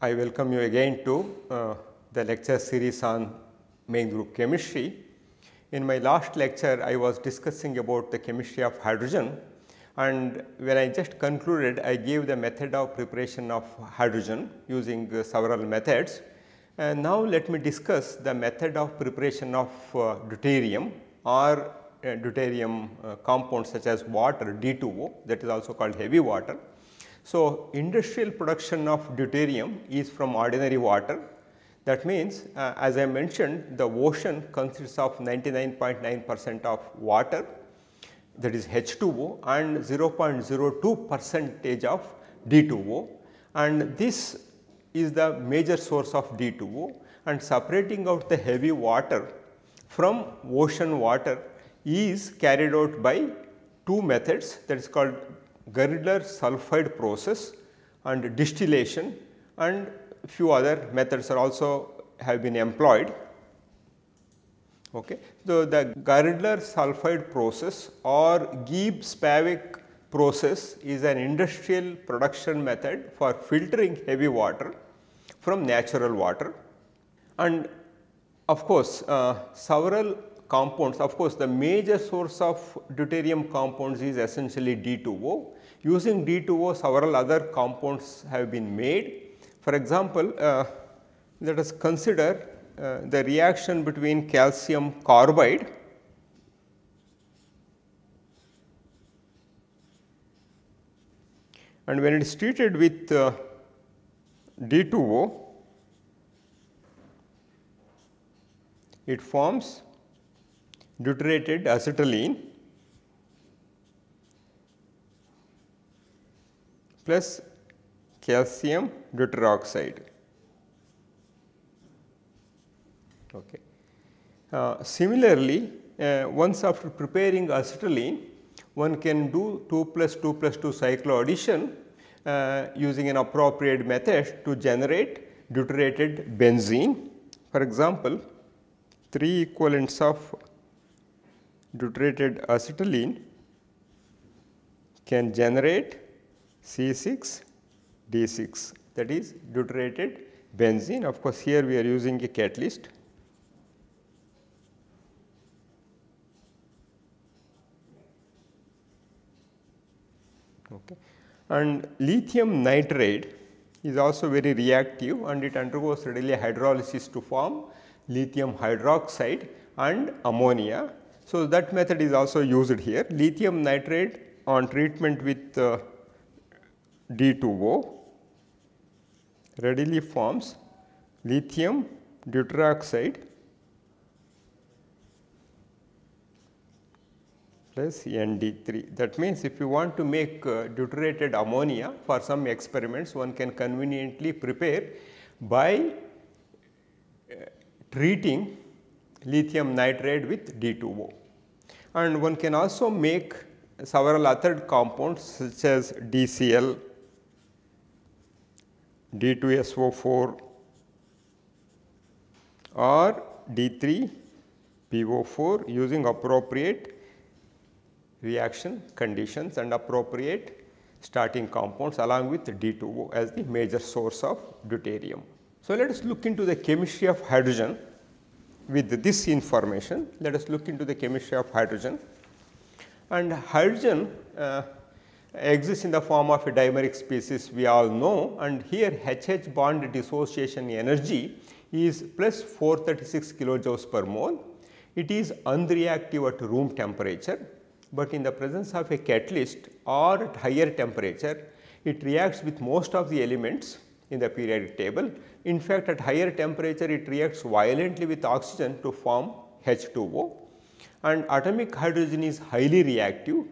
I welcome you again to uh, the lecture series on main group chemistry. In my last lecture, I was discussing about the chemistry of hydrogen and when I just concluded, I gave the method of preparation of hydrogen using uh, several methods. And now let me discuss the method of preparation of uh, deuterium or uh, deuterium uh, compounds such as water D2O that is also called heavy water. So, industrial production of deuterium is from ordinary water. That means uh, as I mentioned the ocean consists of 99.9 percent of water that is H2O and 0.02 percentage of D2O and this is the major source of D2O and separating out the heavy water from ocean water is carried out by two methods that is called Girdler sulfide process and distillation and few other methods are also have been employed. Okay. So, the Girdler sulfide process or Geib-Spevack process is an industrial production method for filtering heavy water from natural water and of course, uh, several compounds of course, the major source of deuterium compounds is essentially D2O. Using D2O several other compounds have been made. For example, uh, let us consider uh, the reaction between calcium carbide and when it is treated with uh, D2O, it forms deuterated acetylene plus calcium deuteroxide. Okay. Uh, similarly, uh, once after preparing acetylene, one can do 2 plus 2 plus 2 cycloaddition uh, using an appropriate method to generate deuterated benzene. For example, 3 equivalents of deuterated acetylene can generate C6 D6 that is deuterated benzene. Of course, here we are using a catalyst Okay. And lithium nitride is also very reactive and it undergoes readily hydrolysis to form lithium hydroxide and ammonia. So, that method is also used here. Lithium nitride on treatment with uh, D2O readily forms lithium deuteroxide plus ND3. That means, if you want to make uh, deuterated ammonia for some experiments one can conveniently prepare by uh, treating lithium nitride with D2O. And one can also make several other compounds such as DCl, D2SO4 or D3PO4 using appropriate reaction conditions and appropriate starting compounds along with D2O as the major source of deuterium. So, let us look into the chemistry of hydrogen with this information. Let us look into the chemistry of hydrogen and hydrogen uh, exists in the form of a dimeric species we all know and here HH bond dissociation energy is plus 436 kilojoules per mole. It is unreactive at room temperature but in the presence of a catalyst or at higher temperature, it reacts with most of the elements in the periodic table. In fact, at higher temperature it reacts violently with oxygen to form H2O and atomic hydrogen is highly reactive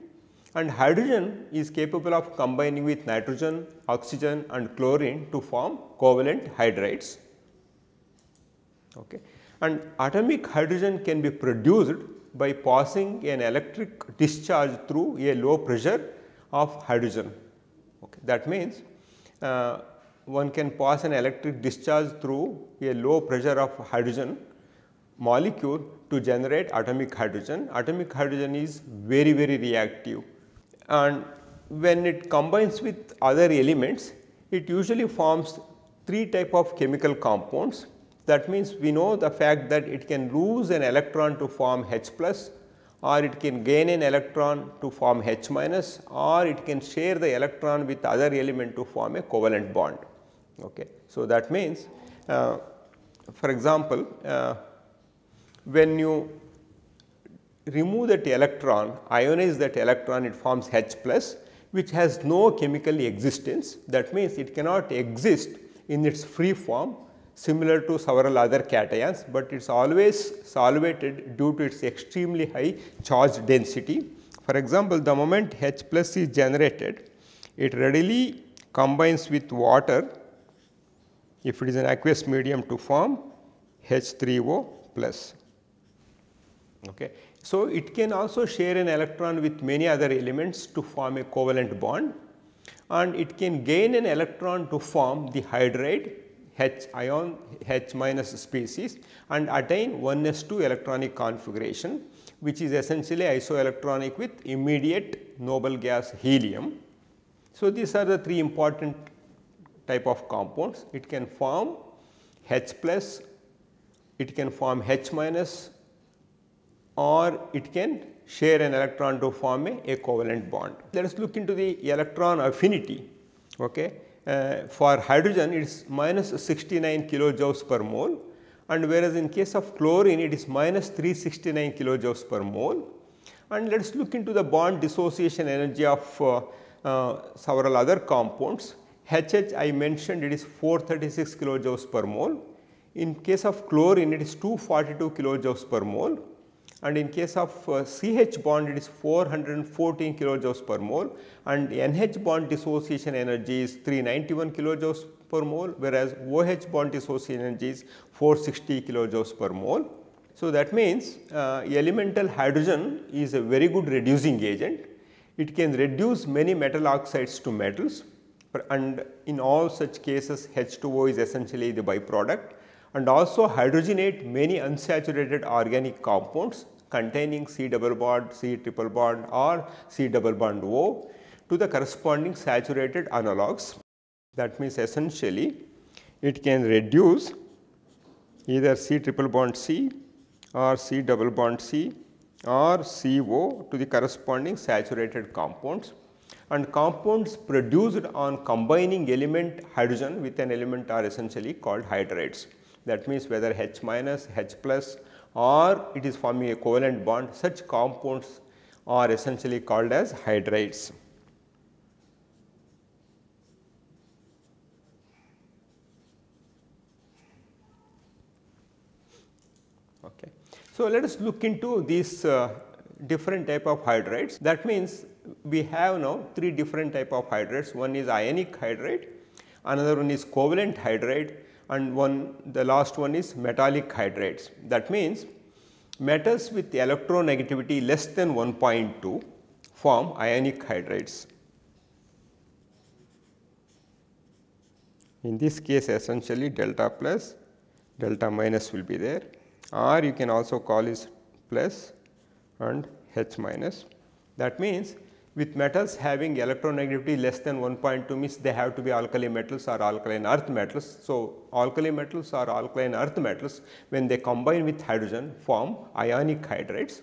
and hydrogen is capable of combining with nitrogen, oxygen and chlorine to form covalent hydrides. Okay. And atomic hydrogen can be produced by passing an electric discharge through a low pressure of hydrogen. Okay. That means, uh, one can pass an electric discharge through a low pressure of hydrogen molecule to generate atomic hydrogen. Atomic hydrogen is very very reactive and when it combines with other elements it usually forms three type of chemical compounds. That means we know the fact that it can lose an electron to form H plus or it can gain an electron to form H minus or it can share the electron with other element to form a covalent bond. Okay. So, that means uh, for example, uh, when you remove that electron, ionize that electron it forms H plus which has no chemical existence that means it cannot exist in its free form similar to several other cations, but it is always solvated due to its extremely high charge density. For example, the moment H plus is generated, it readily combines with water if it is an aqueous medium to form H3O plus. Okay. So, it can also share an electron with many other elements to form a covalent bond and it can gain an electron to form the hydride H ion H minus species and attain 1s2 electronic configuration which is essentially isoelectronic with immediate noble gas helium. So, these are the three important type of compounds. It can form H plus, it can form H minus or it can share an electron to form a, a covalent bond. Let us look into the electron affinity. Okay. Uh, for hydrogen it is minus 69 kilojoules per mole and whereas in case of chlorine it is minus 369 kilojoules per mole. And let us look into the bond dissociation energy of uh, uh, several other compounds. HH I mentioned it is 436 kilojoules per mole. In case of chlorine it is 242 kilojoules per mole and in case of uh, CH bond it is 414 kilojoules per mole and NH bond dissociation energy is 391 kilojoules per mole whereas OH bond dissociation energy is 460 kilojoules per mole. So, that means uh, elemental hydrogen is a very good reducing agent. It can reduce many metal oxides to metals and in all such cases H2O is essentially the byproduct and also hydrogenate many unsaturated organic compounds containing C double bond, C triple bond or C double bond O to the corresponding saturated analogues. That means essentially it can reduce either C triple bond C or C double bond C or CO to the corresponding saturated compounds and compounds produced on combining element hydrogen with an element are essentially called hydrides. That means whether H minus, H plus or it is forming a covalent bond such compounds are essentially called as hydrides. Okay. So, let us look into these uh, different type of hydrides. That means, we have now three different type of hydrides. One is ionic hydride, another one is covalent hydride and one the last one is metallic hydrides. That means, metals with electronegativity less than 1.2 form ionic hydrides. In this case essentially delta plus delta minus will be there or you can also call is plus and H minus. That means with metals having electronegativity less than 1.2 means they have to be alkali metals or alkaline earth metals. So, alkali metals or alkaline earth metals when they combine with hydrogen form ionic hydrides.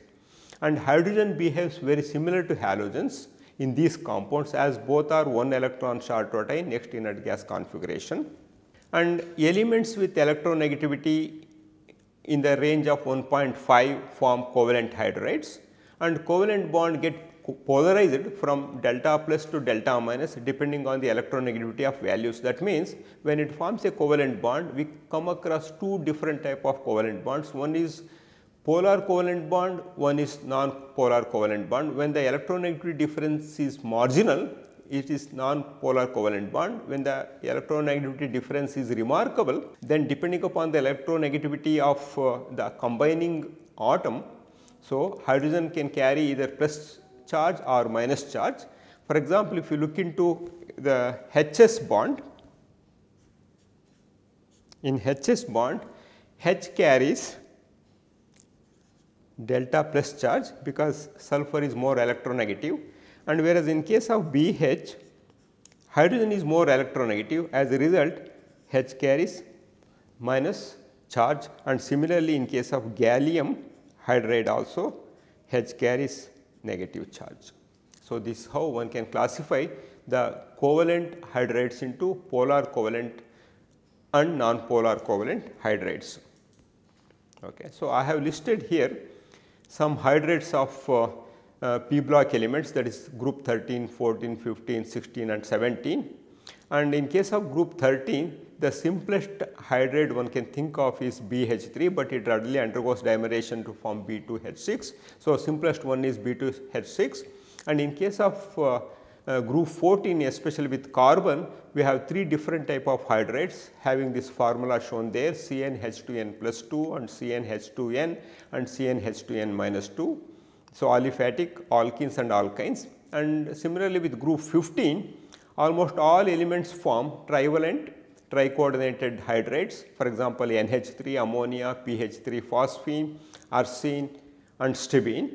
And hydrogen behaves very similar to halogens in these compounds as both are 1 electron short protein next inert gas configuration. And elements with electronegativity in the range of 1.5 form covalent hydrides. And covalent bond get polarized from delta plus to delta minus depending on the electronegativity of values. That means, when it forms a covalent bond, we come across two different type of covalent bonds. One is polar covalent bond, one is non-polar covalent bond. When the electronegativity difference is marginal, it is non-polar covalent bond. When the electronegativity difference is remarkable, then depending upon the electronegativity of uh, the combining atom, so hydrogen can carry either plus charge or minus charge. For example, if you look into the HS bond, in HS bond H carries delta plus charge because sulfur is more electronegative and whereas in case of BH hydrogen is more electronegative as a result H carries minus charge and similarly in case of gallium hydride also H carries negative charge. So, this is how one can classify the covalent hydrides into polar covalent and non-polar covalent hydrides. Okay. So, I have listed here some hydrides of uh, uh, p block elements that is group 13, 14, 15, 16 and 17 and in case of group 13 the simplest hydride one can think of is BH3, but it readily undergoes dimerization to form B2H6. So, simplest one is B2H6 and in case of uh, uh, group 14 especially with carbon we have three different type of hydrides having this formula shown there CnH2n plus 2 and CnH2n and CnH2n minus 2. So, aliphatic alkenes and alkynes and similarly with group 15 almost all elements form trivalent tricoordinated hydrates for example NH3 ammonia, PH3 phosphine, arsine and stibine.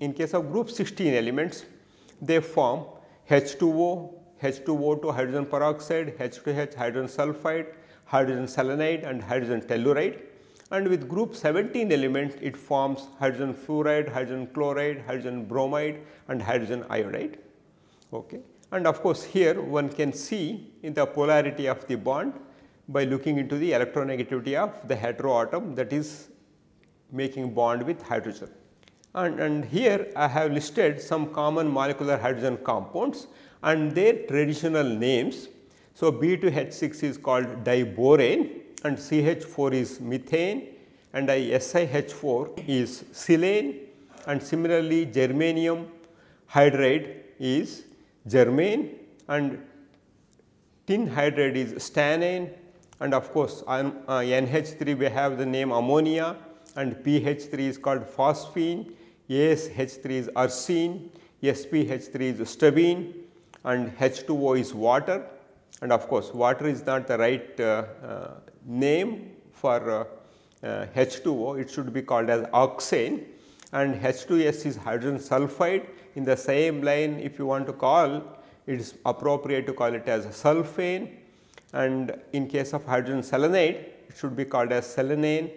In case of group 16 elements they form H2O, H2O2 hydrogen peroxide, H2H hydrogen sulfide, hydrogen selenide and hydrogen telluride and with group 17 element it forms hydrogen fluoride, hydrogen chloride, hydrogen bromide and hydrogen iodide. Okay. And of course, here one can see in the polarity of the bond by looking into the electronegativity of the heteroatom that is making bond with hydrogen. And, and here I have listed some common molecular hydrogen compounds and their traditional names. So, B2H6 is called diborane and CH4 is methane and SiH4 is silane and similarly germanium hydride is germane and tin hydride is stannane. And of course, uh, NH3 we have the name ammonia and PH3 is called phosphine. ASH3 is arsine, SbH3 is stibine and H2O is water. And of course, water is not the right uh, uh, name for H2O, uh, it should be called as oxane and H2S is hydrogen sulfide. In the same line if you want to call it is appropriate to call it as sulfane. And in case of hydrogen selenide it should be called as selenane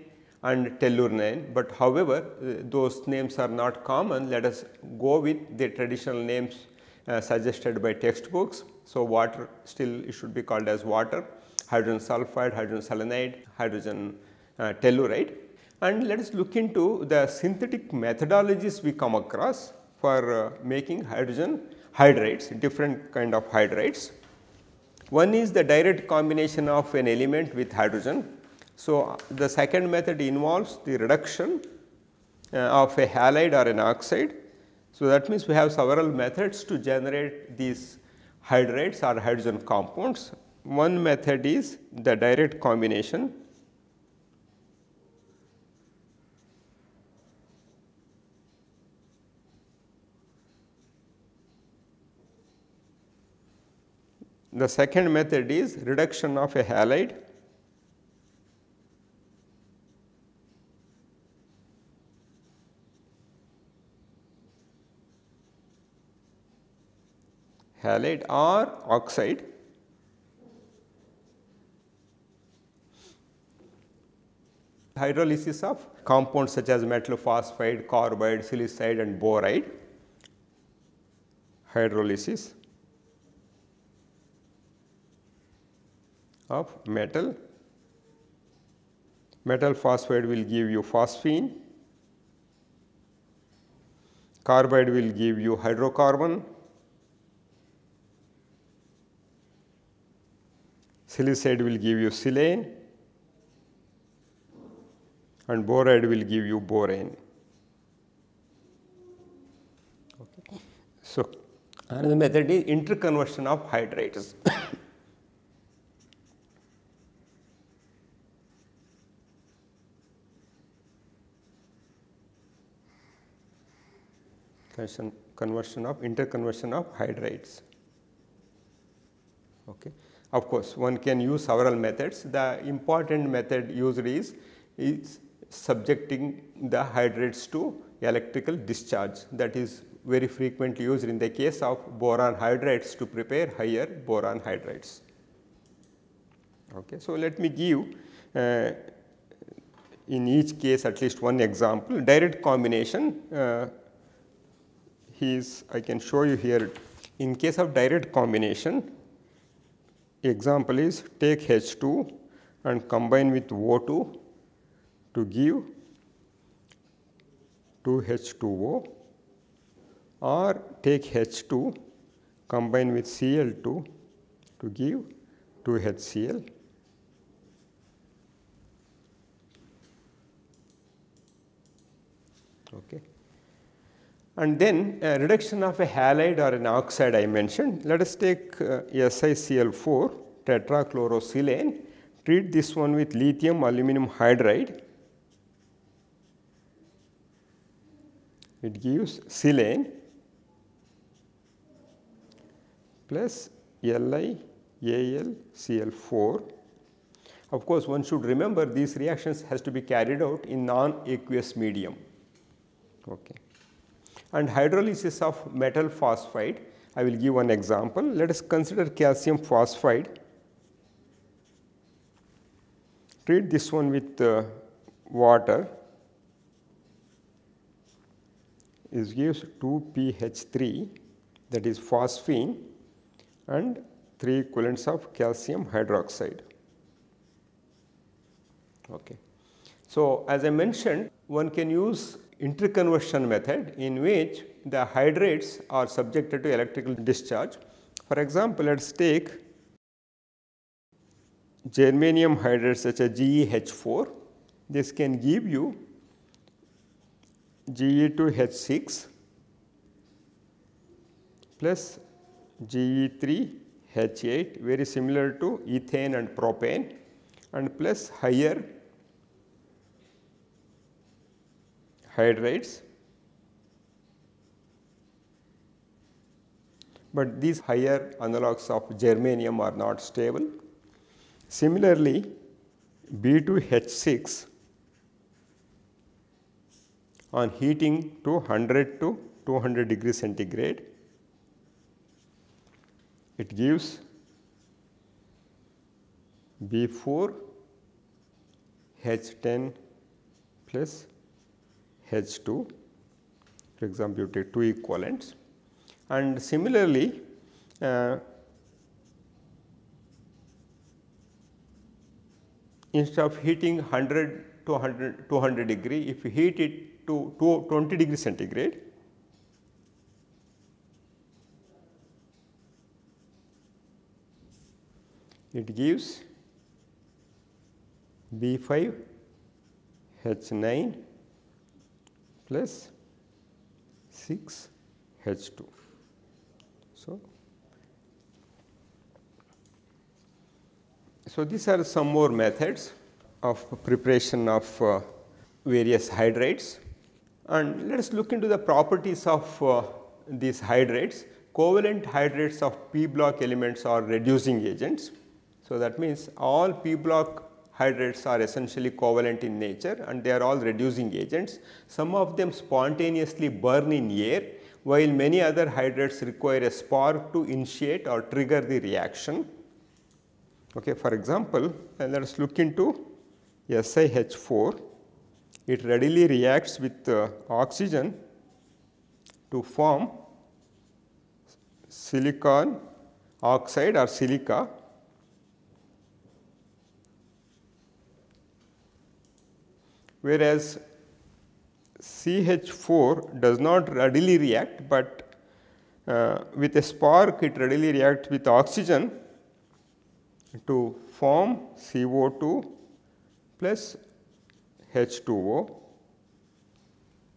and tellurine, but however those names are not common. Let us go with the traditional names uh, suggested by textbooks. So, water still it should be called as water, hydrogen sulfide, hydrogen selenide, hydrogen uh, telluride and let us look into the synthetic methodologies we come across for uh, making hydrogen hydrides, different kind of hydrides. One is the direct combination of an element with hydrogen so, the second method involves the reduction uh, of a halide or an oxide. So, that means we have several methods to generate these hydrides or hydrogen compounds. One method is the direct combination The second method is reduction of a halide. Halide or oxide. Hydrolysis of compounds such as metal phosphide, carbide, silicide and boride. Hydrolysis of metal. Metal phosphide will give you phosphine, carbide will give you hydrocarbon, silicide will give you silane and boride will give you borane. Okay. So, another method is interconversion of hydrides. conversion of interconversion of hydrides. Okay. Of course, one can use several methods. The important method used is, is subjecting the hydrides to electrical discharge that is very frequently used in the case of boron hydrides to prepare higher boron hydrides. Okay. So, let me give uh, in each case at least one example direct combination uh, is I can show you here in case of direct combination example is take H2 and combine with O2 to give 2H2O or take H2 combine with Cl2 to give 2HCl Okay. And then a reduction of a halide or an oxide I mentioned. Let us take uh, SiCl4 tetrachlorosilane, treat this one with lithium aluminum hydride. It gives silane plus LiAlCl4. Of course, one should remember these reactions has to be carried out in non-aqueous medium. Okay. And hydrolysis of metal phosphide, I will give one example. Let us consider calcium phosphide. Treat this one with uh, water. It gives 2pH3 that is phosphine and 3 equivalents of calcium hydroxide. Okay. So, as I mentioned one can use interconversion method in which the hydrates are subjected to electrical discharge. For example, let us take germanium hydrate such as GeH4. This can give you Ge2H6 plus Ge3H8 very similar to ethane and propane and plus higher hydrates, but these higher analogues of germanium are not stable. Similarly, B2H6 on heating to 100 to 200 degree centigrade, it gives B4 H10 plus H2 for example, you take 2 equivalents. And similarly uh, instead of heating 100 to 100 200 degree if you heat it to, to 20 degree centigrade it gives B5 H9 plus 6 H2. So, so these are some more methods of preparation of uh, various hydrates and let us look into the properties of uh, these hydrates. Covalent hydrates of p block elements are reducing agents. So, that means all p block hydrates are essentially covalent in nature and they are all reducing agents. Some of them spontaneously burn in air while many other hydrates require a spark to initiate or trigger the reaction. Okay, for example, let us look into SiH4. It readily reacts with uh, oxygen to form silicon oxide or silica whereas CH4 does not readily react, but uh, with a spark it readily reacts with oxygen to form CO2 plus H2O.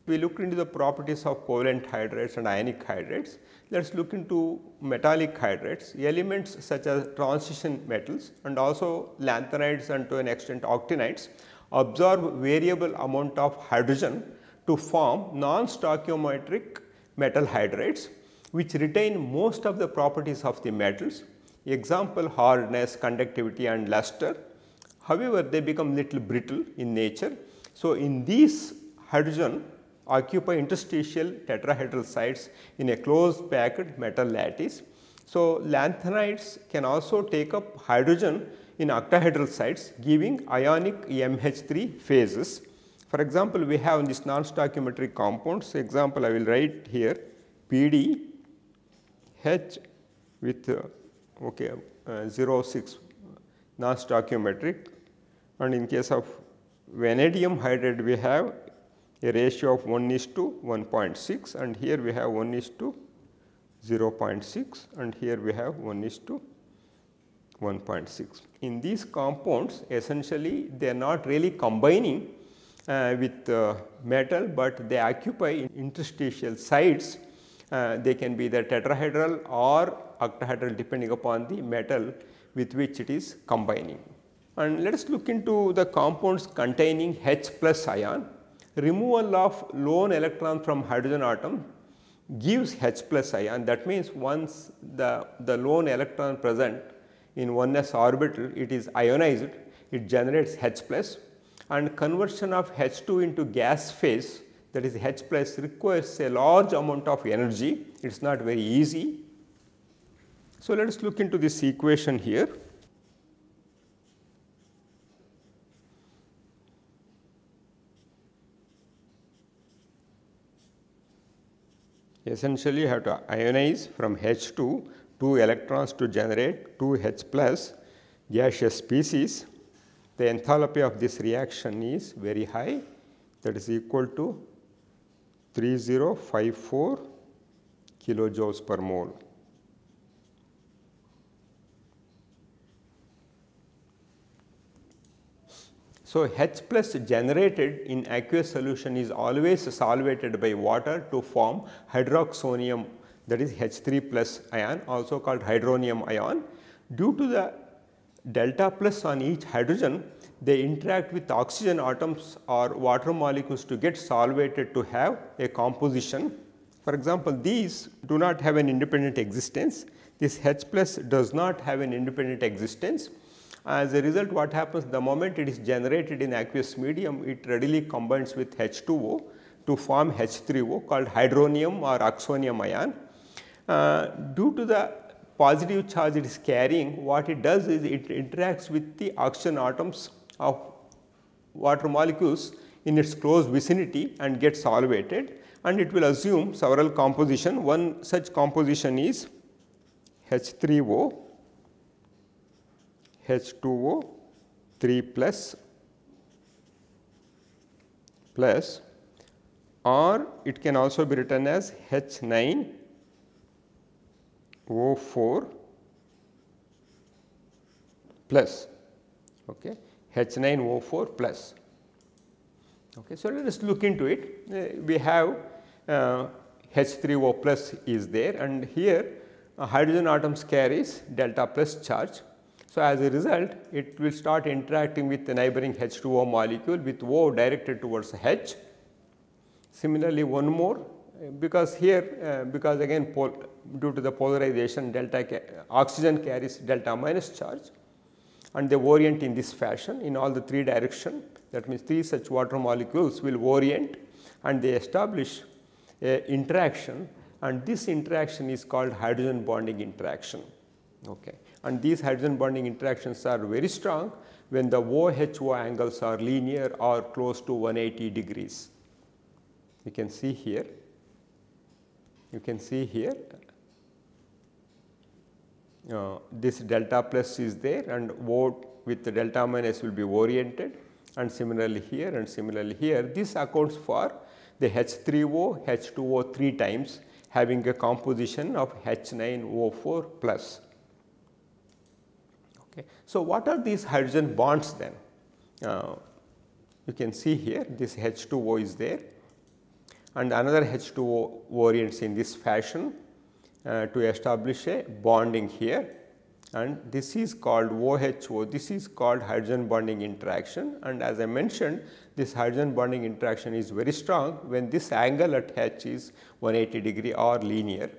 We looked into the properties of covalent hydrates and ionic hydrates. Let us look into metallic hydrates, elements such as transition metals and also lanthanides and to an extent actinides absorb variable amount of hydrogen to form non-stoichiometric metal hydrates which retain most of the properties of the metals example hardness, conductivity and luster. However, they become little brittle in nature. So, in these hydrogen occupy interstitial tetrahedral sites in a closed packed metal lattice. So, lanthanides can also take up hydrogen in octahedral sites giving ionic MH3 phases. For example, we have this non-stoichiometric compounds. Example, I will write here PD H with uh, okay, uh, 0 6 non-stoichiometric and in case of vanadium hydride we have a ratio of 1 is to 1.6 and here we have 1 is to 0.6 and here we have 1 is to 1.6. In these compounds essentially they are not really combining uh, with uh, metal, but they occupy interstitial sites. Uh, they can be the tetrahedral or octahedral depending upon the metal with which it is combining. And let us look into the compounds containing H plus ion. Removal of lone electron from hydrogen atom gives H plus ion. That means once the, the lone electron present in 1s orbital it is ionized, it generates H plus and conversion of H2 into gas phase that is H plus requires a large amount of energy. It is not very easy. So, let us look into this equation here. Essentially, you have to ionize from H2 2 electrons to generate 2 H plus gaseous species. The enthalpy of this reaction is very high that is equal to 3054 kilojoules per mole. So, H plus generated in aqueous solution is always solvated by water to form hydroxonium that is H3 plus ion also called hydronium ion. Due to the delta plus on each hydrogen they interact with oxygen atoms or water molecules to get solvated to have a composition. For example, these do not have an independent existence. This H plus does not have an independent existence as a result what happens the moment it is generated in aqueous medium it readily combines with H2O to form H3O called hydronium or oxonium ion. Uh, due to the positive charge it is carrying what it does is it interacts with the oxygen atoms of water molecules in its close vicinity and gets solvated and it will assume several composition. One such composition is H3O H2O 3 plus plus or it can also be written as H9 O4 plus okay? H9O4 plus. Okay so let us look into it. Uh, we have uh, H3O plus is there and here uh, hydrogen atoms carries delta plus charge. So, as a result it will start interacting with the neighboring H2O molecule with O directed towards H. Similarly, one more because here uh, because again due to the polarization delta oxygen carries delta minus charge. And they orient in this fashion in all the three direction. That means three such water molecules will orient and they establish a interaction. And this interaction is called hydrogen bonding interaction. Okay. And these hydrogen bonding interactions are very strong when the OHO angles are linear or close to 180 degrees. You can see here, you can see here uh, this delta plus is there and O with the delta minus will be oriented and similarly here and similarly here this accounts for the H3O, H2O 3 times having a composition of H9O4 plus. Okay. So, what are these hydrogen bonds then? Uh, you can see here this H2O is there and another H2O orients in this fashion uh, to establish a bonding here and this is called OHO, this is called hydrogen bonding interaction and as I mentioned this hydrogen bonding interaction is very strong when this angle at H is 180 degree or linear.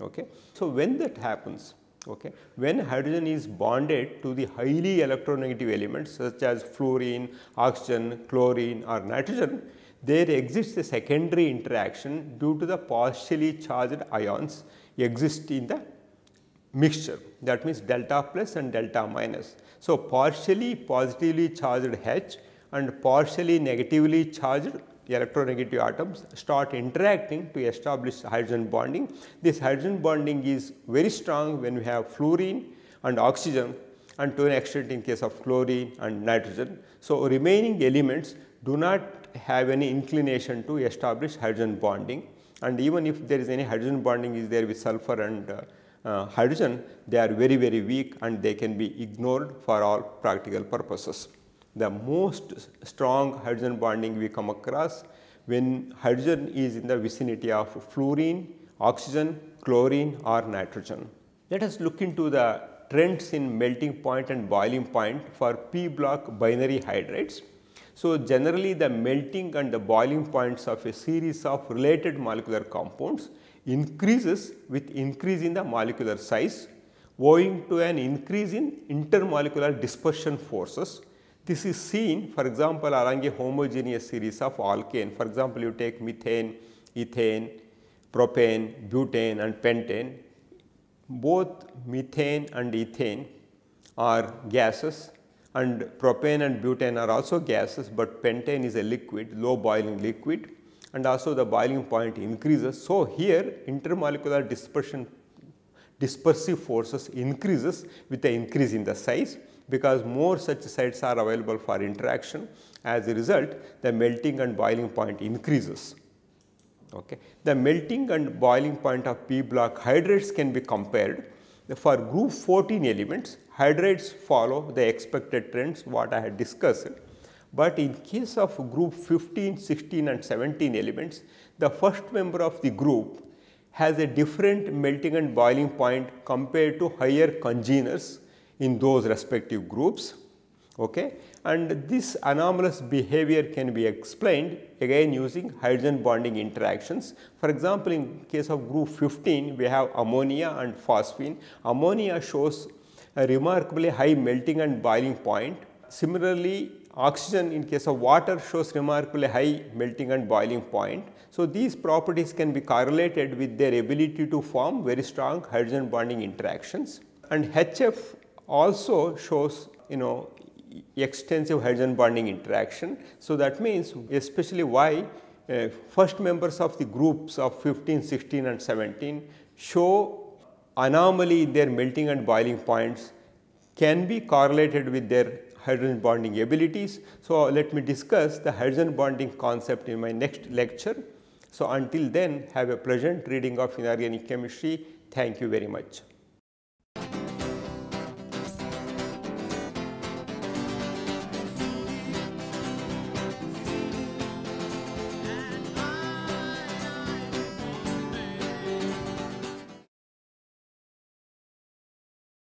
Okay. So, when that happens Okay. When hydrogen is bonded to the highly electronegative elements such as fluorine, oxygen, chlorine or nitrogen, there exists a secondary interaction due to the partially charged ions exist in the mixture that means delta plus and delta minus. So, partially positively charged H and partially negatively charged electronegative atoms start interacting to establish hydrogen bonding. This hydrogen bonding is very strong when we have fluorine and oxygen and to an extent in case of chlorine and nitrogen. So, remaining elements do not have any inclination to establish hydrogen bonding and even if there is any hydrogen bonding is there with sulfur and uh, uh, hydrogen, they are very very weak and they can be ignored for all practical purposes. The most strong hydrogen bonding we come across when hydrogen is in the vicinity of fluorine, oxygen, chlorine or nitrogen. Let us look into the trends in melting point and boiling point for p block binary hydrates. So, generally the melting and the boiling points of a series of related molecular compounds increases with increase in the molecular size owing to an increase in intermolecular dispersion forces. This is seen for example, along a homogeneous series of alkane. For example, you take methane, ethane, propane, butane and pentane. Both methane and ethane are gases and propane and butane are also gases, but pentane is a liquid, low boiling liquid and also the boiling point increases. So, here intermolecular dispersion dispersive forces increases with the increase in the size because more such sites are available for interaction. As a result, the melting and boiling point increases. Okay. The melting and boiling point of p block hydrates can be compared. For group 14 elements, hydrates follow the expected trends what I had discussed but in case of group 15, 16 and 17 elements, the first member of the group has a different melting and boiling point compared to higher congeners in those respective groups. Okay? And this anomalous behavior can be explained again using hydrogen bonding interactions. For example, in case of group 15, we have ammonia and phosphine. Ammonia shows a remarkably high melting and boiling point. Similarly, Oxygen in case of water shows remarkably high melting and boiling point. So, these properties can be correlated with their ability to form very strong hydrogen bonding interactions and HF also shows you know extensive hydrogen bonding interaction. So, that means especially why uh, first members of the groups of 15, 16 and 17 show anomaly in their melting and boiling points can be correlated with their hydrogen bonding abilities. So, let me discuss the hydrogen bonding concept in my next lecture. So, until then have a pleasant reading of inorganic chemistry. Thank you very much.